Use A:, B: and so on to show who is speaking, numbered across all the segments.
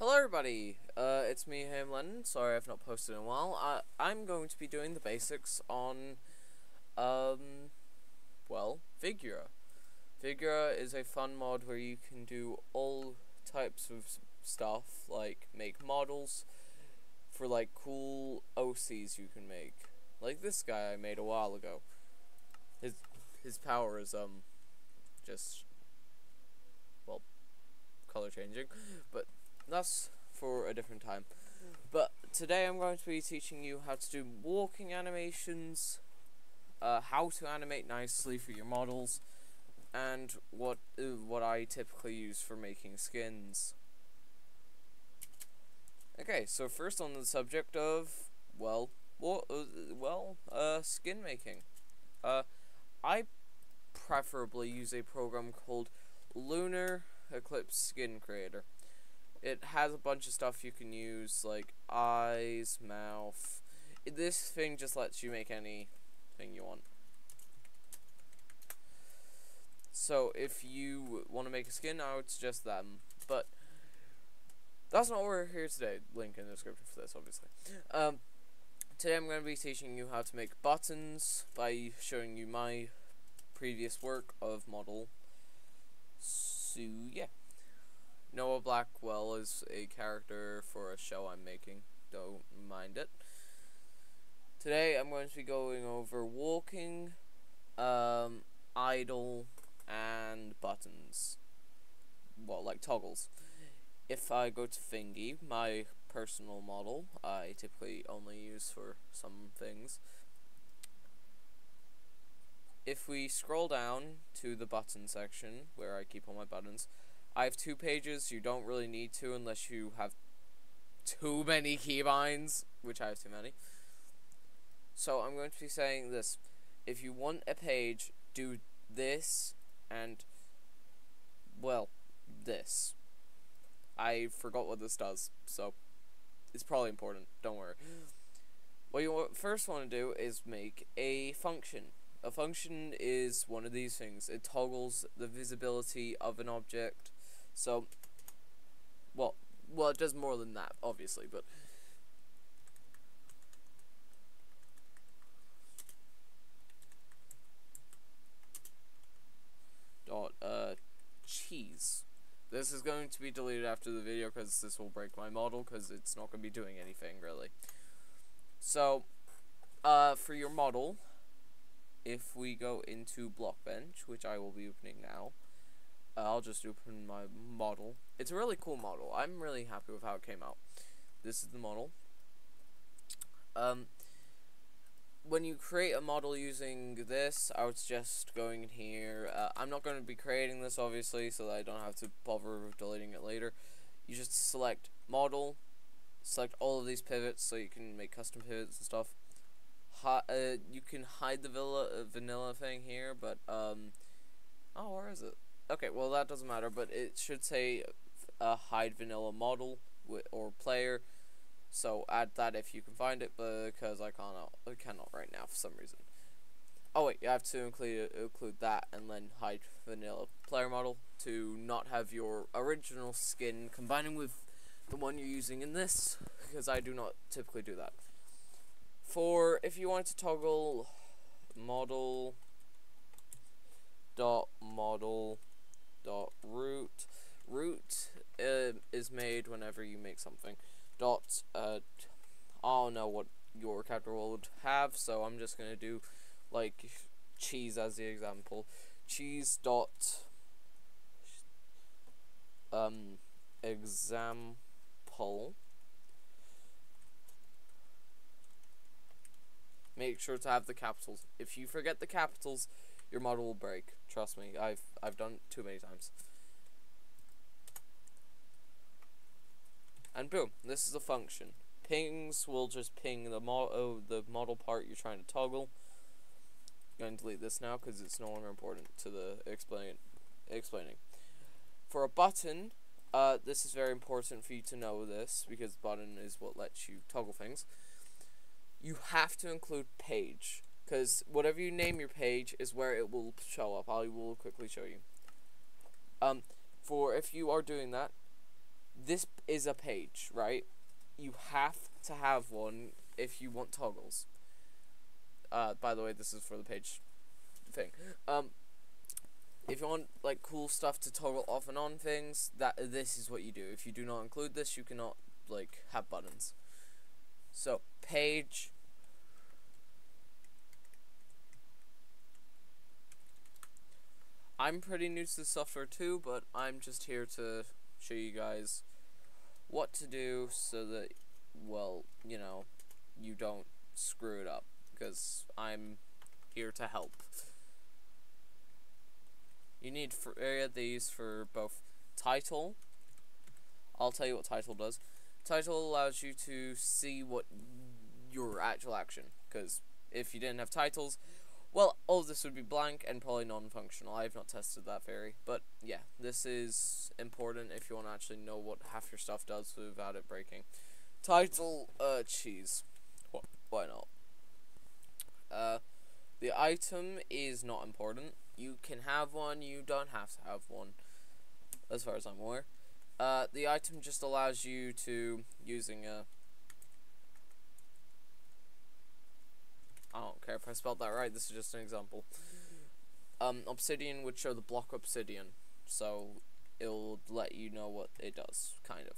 A: Hello everybody, uh, it's me, Ham Lennon. Sorry I've not posted in a while. I, I'm going to be doing the basics on, um, well, Figura. Figura is a fun mod where you can do all types of stuff, like make models for like cool OCs you can make. Like this guy I made a while ago. His, his power is, um, just, well, color changing, but that's for a different time. But today I'm going to be teaching you how to do walking animations, uh, how to animate nicely for your models, and what uh, what I typically use for making skins. Okay, so first on the subject of well, well, uh, well, uh, skin making. Uh, I preferably use a program called Lunar Eclipse Skin Creator it has a bunch of stuff you can use, like eyes, mouth. This thing just lets you make anything you want. So if you want to make a skin, I would suggest them. But that's not what we're here today. Link in the description for this, obviously. Um, today I'm going to be teaching you how to make buttons by showing you my previous work of model. So yeah. Noah Blackwell is a character for a show I'm making. Don't mind it. Today I'm going to be going over walking, um, idle, and buttons. Well, like toggles. If I go to Thingy, my personal model, I typically only use for some things. If we scroll down to the button section, where I keep all my buttons, I have two pages. You don't really need to unless you have too many keybinds, which I have too many. So I'm going to be saying this. If you want a page, do this and, well, this. I forgot what this does, so it's probably important. Don't worry. What you first want to do is make a function. A function is one of these things. It toggles the visibility of an object so, well, well, it does more than that, obviously, but. Dot, uh, cheese. This is going to be deleted after the video because this will break my model because it's not going to be doing anything, really. So, uh, for your model, if we go into Blockbench, which I will be opening now, I'll just open my model. It's a really cool model. I'm really happy with how it came out. This is the model. Um, when you create a model using this, I would suggest going in here. Uh, I'm not going to be creating this, obviously, so that I don't have to bother deleting it later. You just select model, select all of these pivots so you can make custom pivots and stuff. Hi uh, you can hide the villa, uh, vanilla thing here, but, um, oh, where is it? Okay, well that doesn't matter, but it should say a hide vanilla model or player. So add that if you can find it, because I cannot, I cannot right now for some reason. Oh wait, you have to include include that and then hide vanilla player model to not have your original skin combining with the one you're using in this, because I do not typically do that. For if you want to toggle model dot model dot root. Root uh, is made whenever you make something. Dot, uh, I don't know what your character would have, so I'm just gonna do, like, cheese as the example. Cheese dot, um, example. Make sure to have the capitals. If you forget the capitals, your model will break. Trust me, I've I've done it too many times. And boom, this is a function. Pings will just ping the mo oh, the model part you're trying to toggle. I'm going to delete this now because it's no longer important to the explain explaining. For a button, uh, this is very important for you to know this because button is what lets you toggle things. You have to include page because whatever you name your page is where it will show up. I will quickly show you. Um, for if you are doing that, this is a page, right? You have to have one if you want toggles. Uh, by the way, this is for the page thing. Um, if you want like cool stuff to toggle off and on things, that this is what you do. If you do not include this, you cannot like have buttons. So page. I'm pretty new to the software too, but I'm just here to show you guys what to do so that, well, you know, you don't screw it up because I'm here to help. You need for area these for both title. I'll tell you what title does. Title allows you to see what your actual action. Because if you didn't have titles, well, all of this would be blank and probably non-functional. I have not tested that theory. But yeah, this is important if you want to actually know what half your stuff does without it breaking. Title, uh, cheese. What? Why not? Uh, the item is not important. You can have one, you don't have to have one, as far as I'm aware. Uh, the item just allows you to, using a... I don't care if I spelled that right, this is just an example. Um, obsidian would show the block obsidian, so it'll let you know what it does, kind of.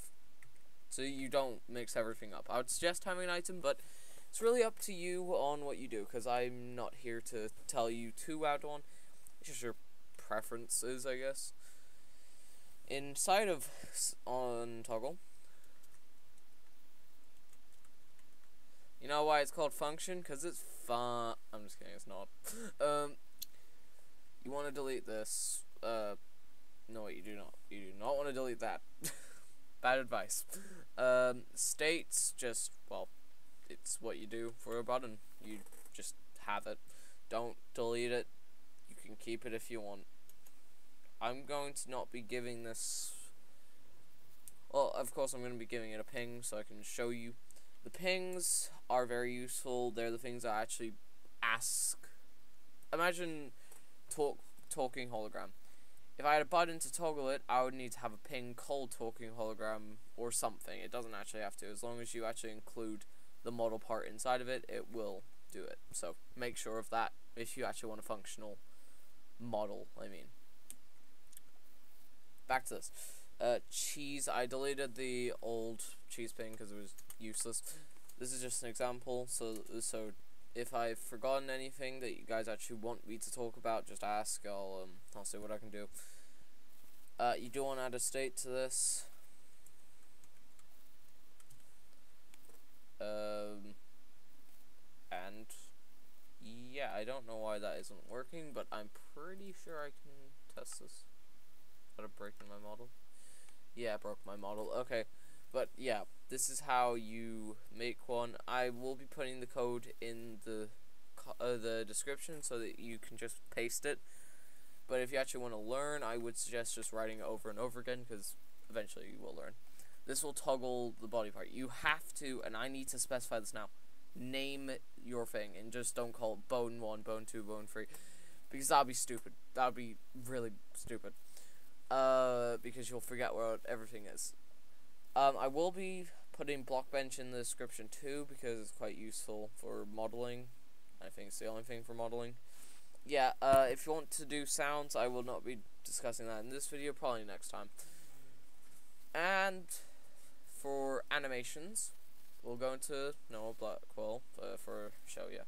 A: So you don't mix everything up. I would suggest having an item, but it's really up to you on what you do, because I'm not here to tell you to add one. It's just your preferences, I guess. Inside of on toggle, you know why it's called function? Because it's fun. I'm just kidding, it's not. um, you want to delete this. Uh, no, you do not. You do not want to delete that. Bad advice. Um, states, just, well, it's what you do for a button. You just have it. Don't delete it. You can keep it if you want. I'm going to not be giving this... Well, of course I'm going to be giving it a ping so I can show you. The pings are very useful. They're the things I actually ask. Imagine talk talking hologram. If I had a button to toggle it, I would need to have a ping called talking hologram or something. It doesn't actually have to. As long as you actually include the model part inside of it, it will do it. So make sure of that if you actually want a functional model, I mean. Back to this. Uh, cheese, I deleted the old cheese ping because it was useless. This is just an example, so so if I've forgotten anything that you guys actually want me to talk about, just ask, I'll, um, I'll see what I can do. Uh, you do want to add a state to this. Um, and yeah, I don't know why that isn't working, but I'm pretty sure I can test this. Got a break in my model. Yeah, I broke my model. Okay, but yeah, this is how you make one. I will be putting the code in the uh, the description so that you can just paste it. But if you actually want to learn, I would suggest just writing it over and over again because eventually you will learn. This will toggle the body part. You have to, and I need to specify this now, name your thing and just don't call it bone 1, bone 2, bone 3. Because that would be stupid. That would be really stupid. Uh, because you'll forget what everything is. Um, I will be putting Blockbench in the description too because it's quite useful for modeling. I think it's the only thing for modeling. Yeah, uh, if you want to do sounds, I will not be discussing that in this video, probably next time. And for animations, we'll go into Noah Blackwell uh, for show, yeah.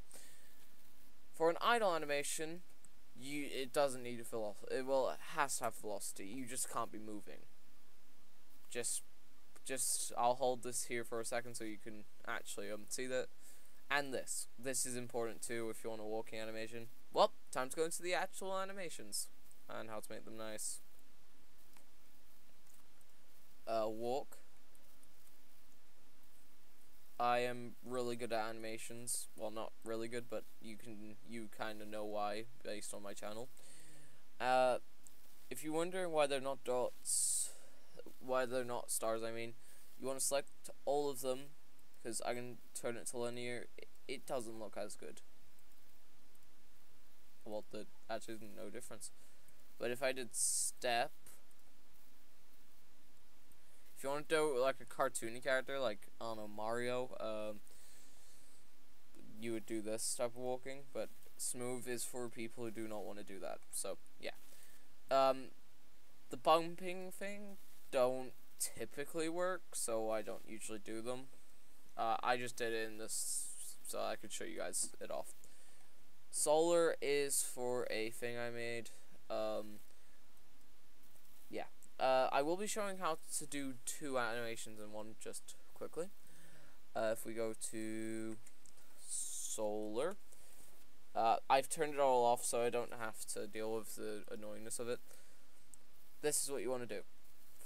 A: For an idle animation, you it doesn't need a velocity. It, well, it has to have velocity. You just can't be moving. Just, just I'll hold this here for a second so you can actually um see that. And this, this is important too if you want a walking animation. Well, time to go into the actual animations and how to make them nice. Uh, walk. I am really good at animations. Well, not really good, but you can you kind of know why based on my channel. Uh, if you're wondering why they're not dots, why they're not stars, I mean, you want to select all of them because I can turn it to linear. It, doesn't look as good. Well, the actually no difference. But if I did step If you want to do like a cartoony character, like I don't know Mario, um, you would do this type of walking. But smooth is for people who do not want to do that. So yeah, um, the bumping thing don't typically work, so I don't usually do them. Uh, I just did it in this so I could show you guys it off. Solar is for a thing I made. Um, yeah. Uh, I will be showing how to do two animations in one just quickly. Uh, if we go to Solar, uh, I've turned it all off so I don't have to deal with the annoyingness of it. This is what you want to do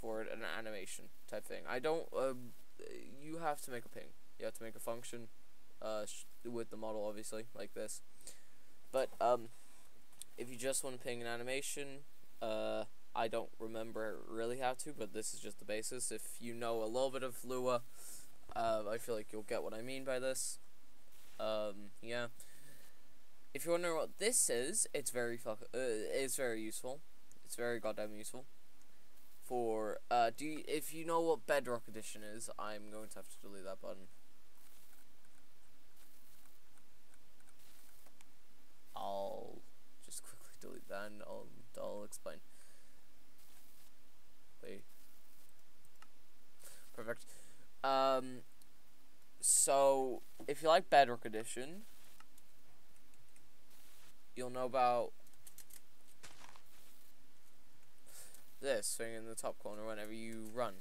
A: for an animation type thing. I don't, um, you have to make a ping. You have to make a function uh, with the model, obviously, like this. But um, if you just want to ping an animation, uh, I don't remember really how to, but this is just the basis. If you know a little bit of Lua, uh, I feel like you'll get what I mean by this. Um, yeah. If you want to know what this is, it's very fuck. Uh, it's very useful. It's very goddamn useful. For uh, do you, if you know what Bedrock Edition is, I'm going to have to delete that button. I'll just quickly delete that and I'll, I'll explain. Wait. Perfect. Um, so, if you like Bedrock Edition, you'll know about this thing in the top corner whenever you run.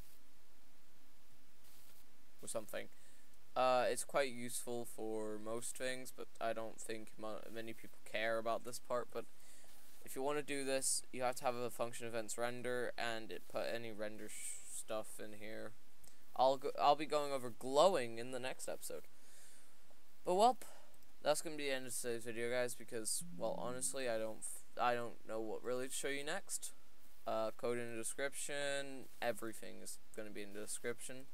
A: Or something. Uh, it's quite useful for most things, but I don't think many people care about this part. But if you want to do this, you have to have a function events render, and it put any render stuff in here. I'll go I'll be going over glowing in the next episode. But well, that's gonna be the end of today's video, guys. Because well, honestly, I don't I don't know what really to show you next. Uh, code in the description. Everything is gonna be in the description.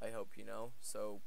A: I hope you know. So